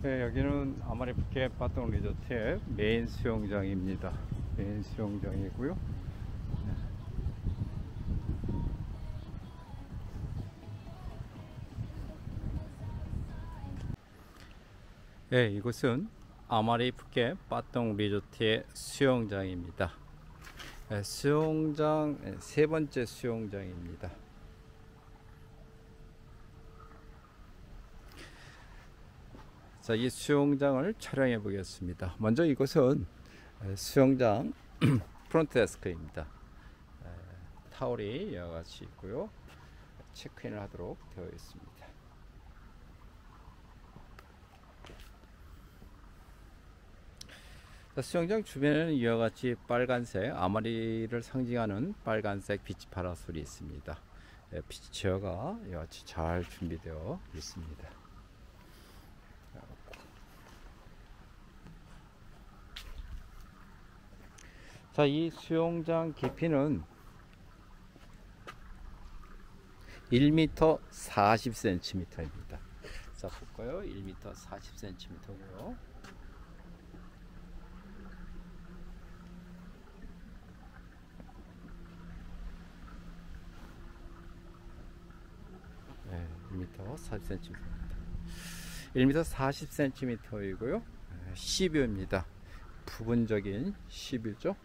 네, 여기는 아마리푸켓 바통 리조트의 메인 수영장입니다. 메인 수영장이고요. 네, 이곳은 아마리푸켓 바통 리조트의 수영장입니다. 네, 수영장 네, 세 번째 수영장입니다. 자, 이 수영장을 촬영해 보겠습니다. 먼저 이곳은 수영장 프론트 데스크입니다. 타월이 이와 같이 있고요. 체크인을 하도록 되어 있습니다. 자, 수영장 주변에는 이와 같이 빨간색 아마리를 상징하는 빨간색 비치 파라솔이 있습니다. beach chair가 이와 같이 잘 준비되어 있습니다. 자, 이 수영장 깊이는 1m 40cm입니다. 자, 볼까요? 1m 40cm고요. 네, 1m 40cm입니다. 1m 40cm이고요. 10유입니다. 부분적인 10유죠.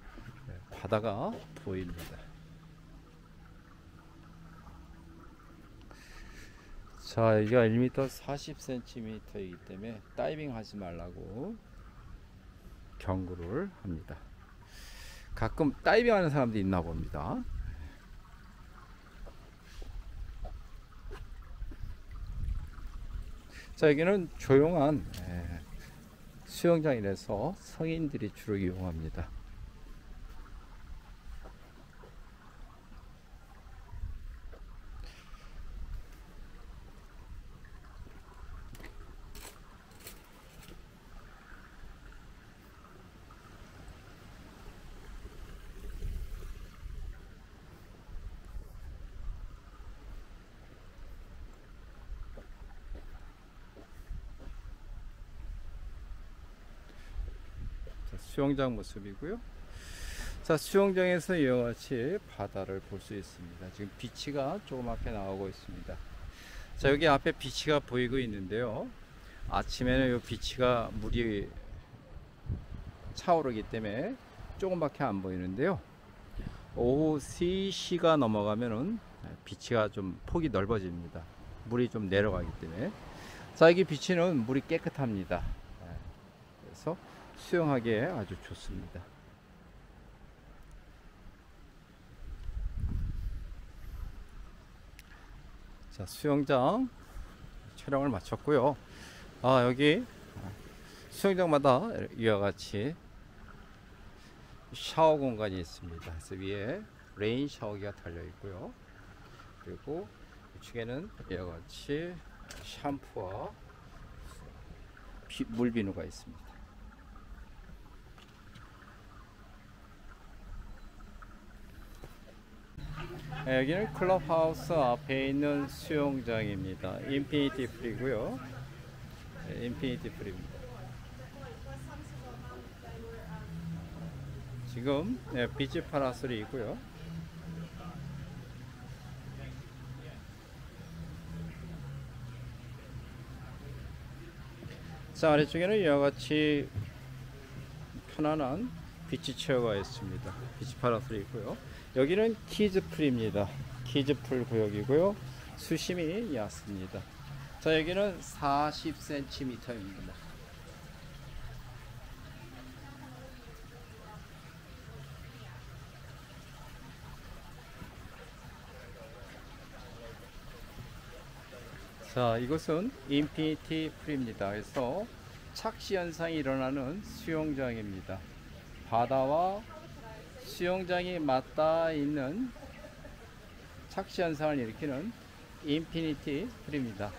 바다가 보입니다. 자, 여기가 1m 40cm이기 때문에 다이빙 하지 말라고 경고를 합니다. 가끔 다이빙 하는 사람도 있나 봅니다. 자, 여기는 조용한 수영장이라서 성인들이 주로 이용합니다. 수영장 모습이고요. 자, 수영장에서 이와 같이 바다를 볼 수 있습니다. 지금 비치가 앞에 나오고 있습니다. 자, 여기 앞에 비치가 보이고 있는데요. 아침에는 이 비치가 물이 차오르기 때문에 조금밖에 안 보이는데요. 오후 3시가 넘어가면은 비치가 좀 폭이 넓어집니다. 물이 좀 내려가기 때문에. 자, 여기 비치는 물이 깨끗합니다. 그래서 수영하기에 아주 좋습니다. 자, 수영장 촬영을 마쳤고요. 아, 여기 수영장마다 이와 같이 샤워 공간이 있습니다. 그래서 위에 rain 샤워기가 달려 있고요. 그리고 우측에는 이와 같이 샴푸와 물비누가 있습니다. 여기는 클럽하우스 앞에 있는 수영장입니다. infinity pool이고요. 네, infinity pool입니다. 지금 네, 비치 파라솔이 있고요. 자 아래쪽에는 이와 같이 편안한 beach chair가 있습니다. 비치 파라솔이 있고요. 여기는 kids pool입니다. kids pool 구역이고요. 수심이 얕습니다. 자, 여기는 40cm입니다. 자, 이곳은 infinity pool입니다. 그래서 착시 현상이 일어나는 수영장입니다. 바다와 수영장이 맞닿아 있는 착시 현상을 일으키는 infinity pool입니다.